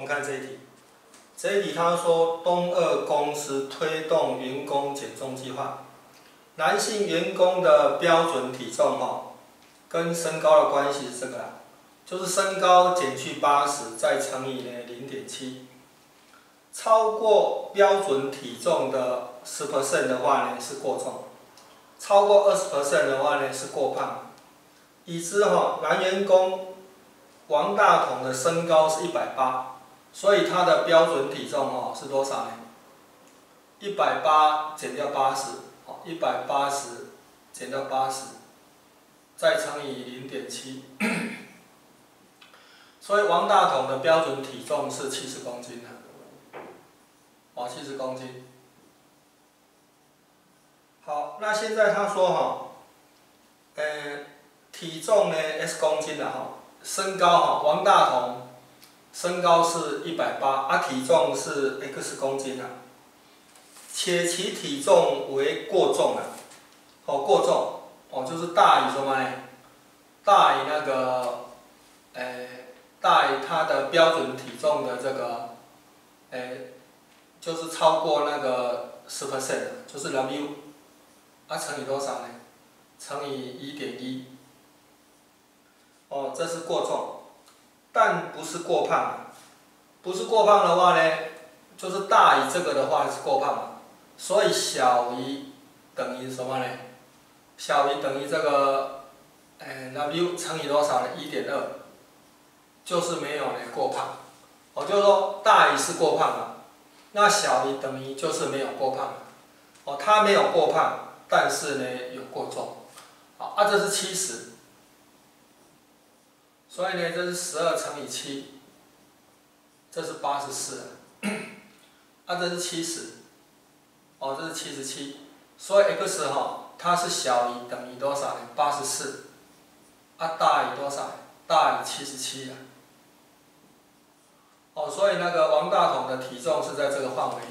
我们看这一题，这一题他说东二公司推动员工减重计划，男性员工的标准体重哦，跟身高的关系是这个啦，就是身高减去八十再乘以呢零点七，超过标准体重的十 percent 的话呢是过重，超过二十 percent 的话呢是过胖，已知哈男员工王大同的身高是一百八。所以它的标准体重哦是多少呢？一百八减掉八十，哦，一百八十减掉八十，再乘以零点七，所以王大同的标准体重是七十公斤的，哦，七十公斤。好，那现在他说哈，呃，体重呢 S 公斤的哈，身高哈，王大同。身高是一百八，啊，体重是 x 公斤啊，且其体重为过重啊，哦，过重，哦，就是大于什么呢？大于那个，诶，大于它的标准体重的这个，诶，就是超过那个十 percent，就是 W，啊，乘以多少呢？乘以一点一，哦，这是过重。但不是过胖，不是过胖的话呢，就是大于这个的话是过胖，所以小于等于什么呢？小于等于这个，哎，W 乘以多少呢？一点二，就是没有呢过胖。我就是说大于是过胖嘛，那小于等于就是没有过胖。哦，它没有过胖，但是呢有过重。好，啊，这是七十。所以呢，这是十二乘以七，这是八十四，啊，这是七十，哦，这是七十七，所以 x 哈，它是小于等于多少呢？八十四，啊，大于多少？大于七十七啊。哦，所以那个王大同的体重是在这个范围。